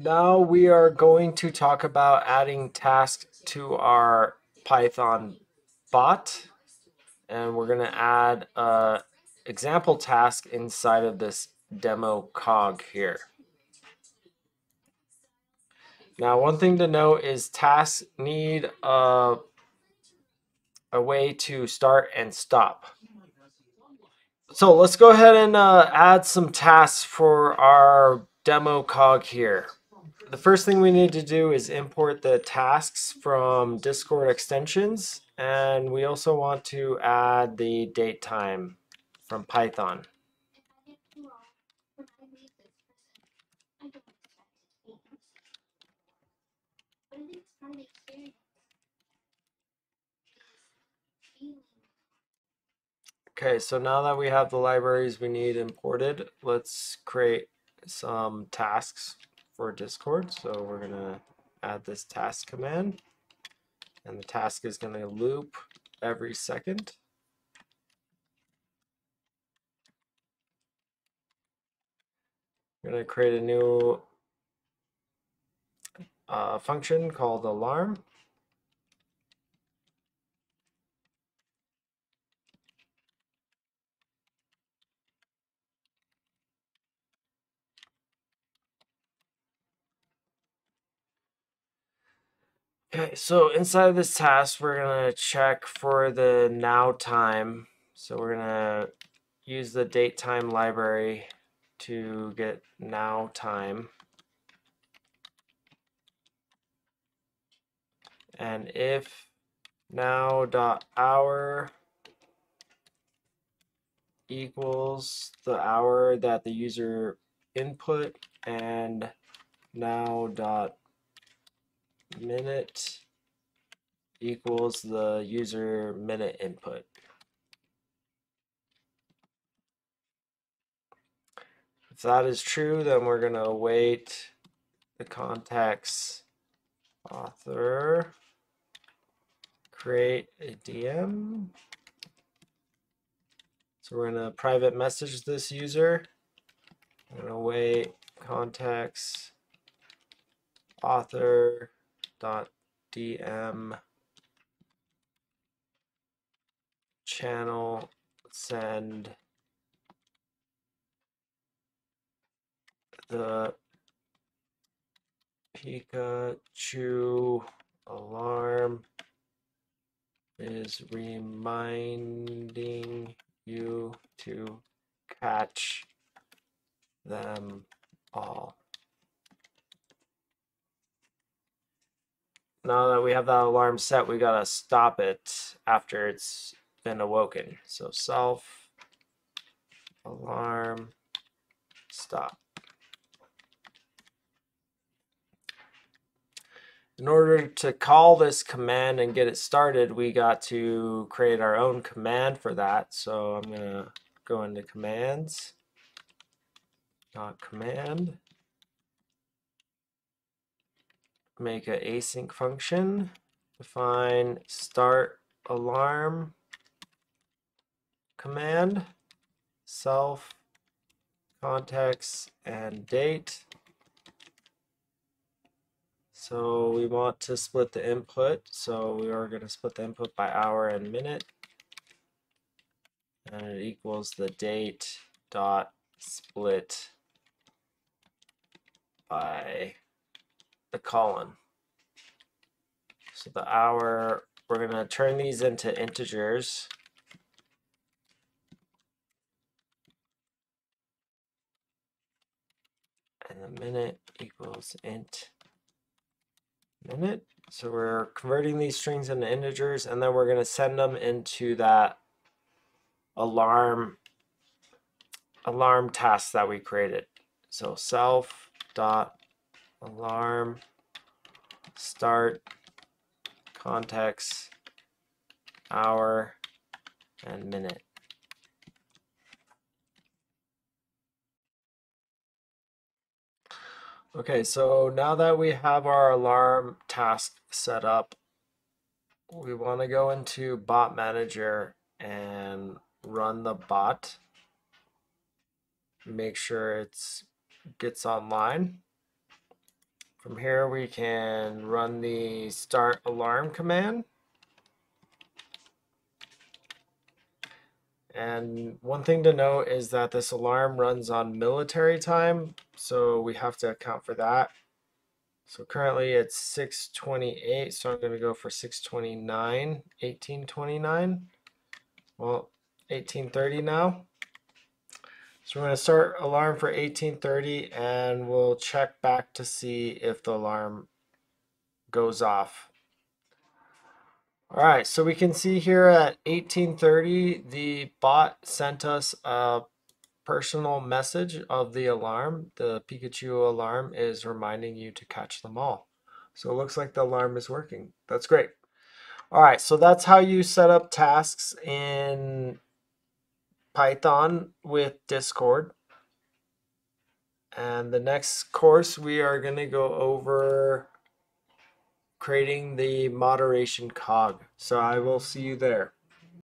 Now we are going to talk about adding tasks to our Python bot. And we're going to add a example task inside of this demo cog here. Now, one thing to note is tasks need a, a way to start and stop. So let's go ahead and uh, add some tasks for our demo cog here the first thing we need to do is import the tasks from Discord extensions. And we also want to add the date time from Python. Okay, so now that we have the libraries we need imported, let's create some tasks for Discord. So we're going to add this task command. And the task is going to loop every second. I'm going to create a new uh, function called alarm. Okay, so inside of this task, we're going to check for the now time. So we're going to use the date time library to get now time. And if now dot hour equals the hour that the user input and now dot minute equals the user minute input. If that is true, then we're going to await the context author create a DM. So we're going to private message this user. I'm going to wait context author dot dm channel send the Pikachu alarm is reminding you to catch them all. Now that we have that alarm set, we gotta stop it after it's been awoken. So self alarm stop. In order to call this command and get it started, we got to create our own command for that. So I'm gonna go into commands, dot command. Make an async function, define start alarm command, self, context, and date. So we want to split the input. So we are going to split the input by hour and minute. And it equals the date dot split by the colon. So the hour, we're going to turn these into integers. And the minute equals int minute. So we're converting these strings into integers and then we're going to send them into that alarm alarm task that we created. So self dot alarm, start, context, hour, and minute. Okay, so now that we have our alarm task set up, we want to go into bot manager and run the bot. Make sure it's gets online. From here we can run the start alarm command. And one thing to note is that this alarm runs on military time, so we have to account for that. So currently it's 628, so I'm going to go for 629, 1829. Well, 1830 now. So we're going to start alarm for 1830 and we'll check back to see if the alarm goes off. All right, so we can see here at 1830, the bot sent us a personal message of the alarm. The Pikachu alarm is reminding you to catch them all. So it looks like the alarm is working. That's great. All right, so that's how you set up tasks in Python with Discord. And the next course, we are going to go over creating the moderation cog. So I will see you there.